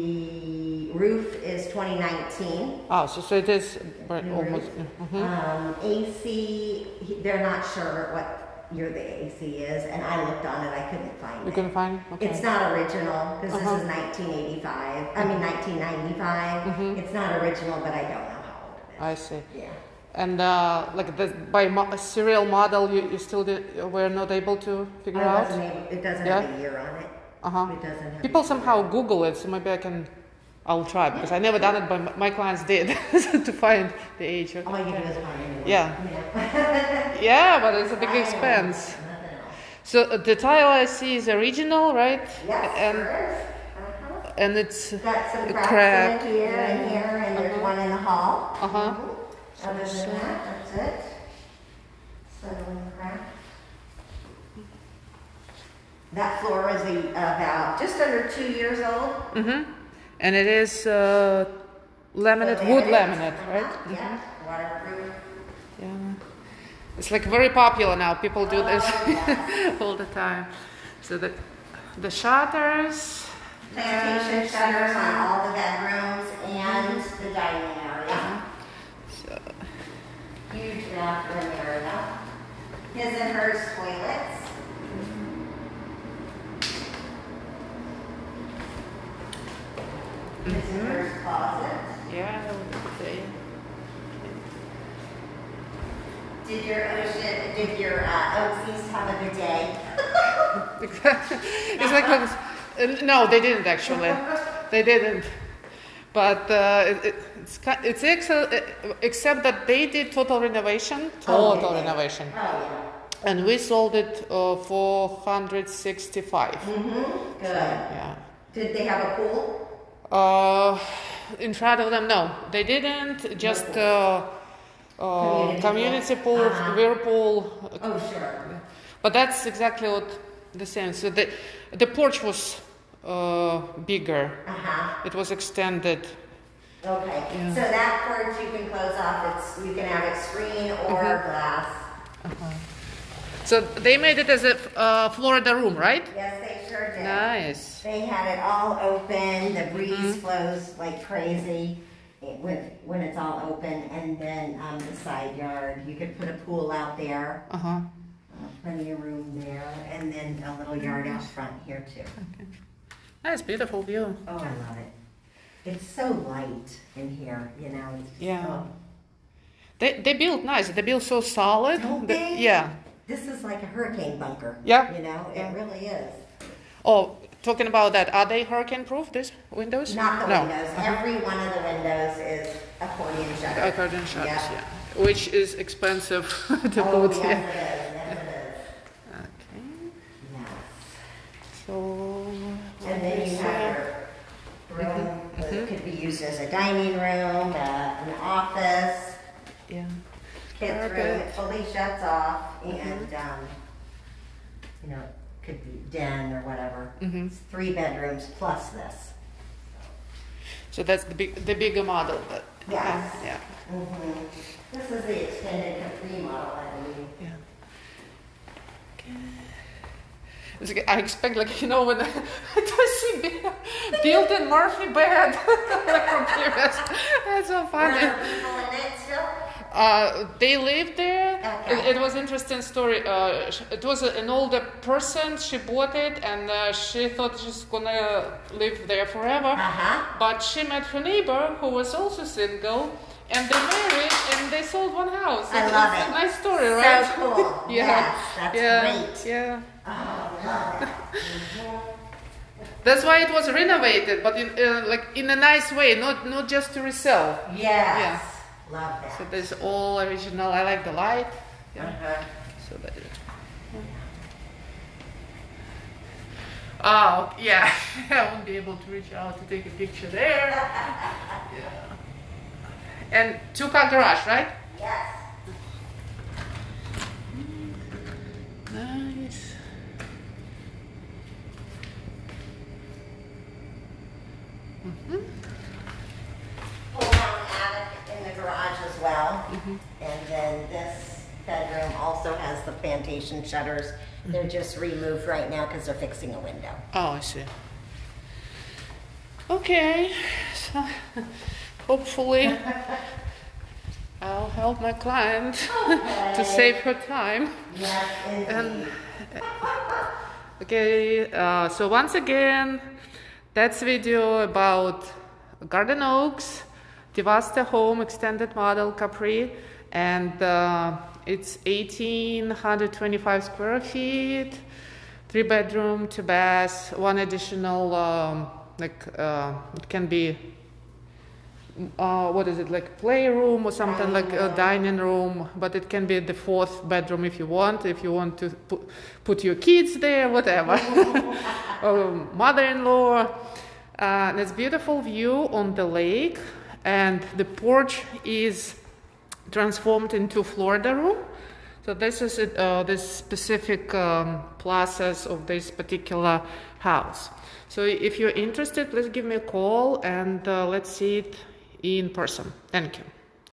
the roof is 2019. Oh, so, so it is but almost. roof. mhm. Um, AC, he- they're not sure what year the AC is, and I looked on it, I couldn't find You it. can find. Okay. It's not original, because Uh-huh. this is 1985, I mean 1995. Mhm. It's not original, but I don't know how old it I see. is. Yeah. And uh, like the, by mo- serial model, you, you still did, were not able to figure I out. wasn't able, it doesn't have a year on it. Uh huh. It doesn't have. People somehow Google it, so maybe I can. I'll try because I never done it, but my clients did to find the age. All you do is find it. Yeah. Yeah. Yeah, but it's a big expense. So uh, the tile I see is original, right? Yes, And there. Uh-huh. and it's Got some A cracks crack. in it here and here, and there's one in the hall. Uh-huh. Mhm. Other than that, that's it. That floor is about just under two years old. Mm-hmm. and it is uh, laminate, wood laminate, uh-huh, right? Mhm. Yeah, waterproof. Yeah. It's like very popular now. People do this Oh, yes. all the time. So the the shutters. Plantation shutters on all the bedrooms and the dining area. So, Huge bathroom area. His and hers toilets. His and hers closet. yeah, I would say. Did your ocean, did your uh, Oaksies have a good day? it's like uh, no, they didn't actually. They didn't. But uh, it, it, it's it's ex- uh, except that they did total renovation, Oh, total they did. renovation, Oh, and we sold it uh, for 165. Mm-hmm, good. Yeah. Did they have a pool? Uh, in front of them, no, they didn't. Just uh, uh, Community pool. Uh-huh. whirlpool. Oh, sure. But that's exactly what the same. So the the porch was uh, bigger. Uh-huh. It was extended. Okay. Yeah. So that porch you can close off, it's, you can have it screen or Mm-hmm. glass. So they made it as a uh, Florida room, right? Yes, they sure did. Nice. They had it all open, the breeze Mm-hmm. flows like crazy it- when, when it's all open, and then, um, the side yard, you could put a pool out there, Uh huh. uh, plenty of room there, and then a little yard out front here too. Nice, beautiful view. Oh, I love it. It's so light in here, you know. Yeah. They they built nice. They built so solid. Don't The- yeah. This is like a hurricane bunker. Yeah. You know, it really is. Oh, talking about that, are they hurricane proof? These windows? Not the no. windows. Every one of the windows is accordion shutter. Accordion shutters, Yeah. yeah. Which is expensive to Oh, put. yes, Yeah. it is. Yes, it is. Okay. So. And then you have your room that could be used as a dining room, uh, an office, Yeah. kids' room. Carpet. It fully shuts off, and um, you know, could be den or whatever. Mhm. It's three bedrooms plus this. So that's the big, the bigger model. But, Yes. Yeah. hmm This is the extended Capri model, I believe. Yeah. Okay. Like, I expect, like, you know, when I, I see Bi- built-in Murphy bed like from previous. That's so funny. there people in it still? Uh, they live there. Okay. It, it was interesting story. Uh, it was an older person. She bought it, and uh, she thought she's gonna live there forever. Uh-huh. But she met her neighbor, who was also single, and they married, and they sold one house. I love it. nice story, So right? cool. yeah. Yes, that's yeah. great. Yeah. Oh. That's why it was renovated, but in uh, like in a nice way, not not just to resell. Yes. Love that. So there's all original. I like the light. Yeah. Uh-huh. So that. Oh yeah, I won't be able to reach out to take a picture there. yeah. And two car garage, right? Yes. Nice. Pull down attic in the garage as well. Mm-hmm. And then this bedroom also has the plantation shutters. They're just removed right now because they're fixing a window. Oh, I see. Okay, so hopefully I'll help my client to save her time. Yes, And okay, uh, so once again, that's video about Garden Oaks, DiVosta Home Extended Model Capri, and uh, it's 1,825 square feet, three bedroom, two baths, one additional, um, like uh, it can be uh, what is it like playroom or something like a dining room but it can be the fourth bedroom if you want if you want to put, put your kids there whatever. Or mother-in-law uh, it's beautiful view on the lake and the porch is transformed into florida room so this is it, uh, this specific um, process of this particular house. So if you're interested, please give me a call and uh, let's see it in person. Thank you.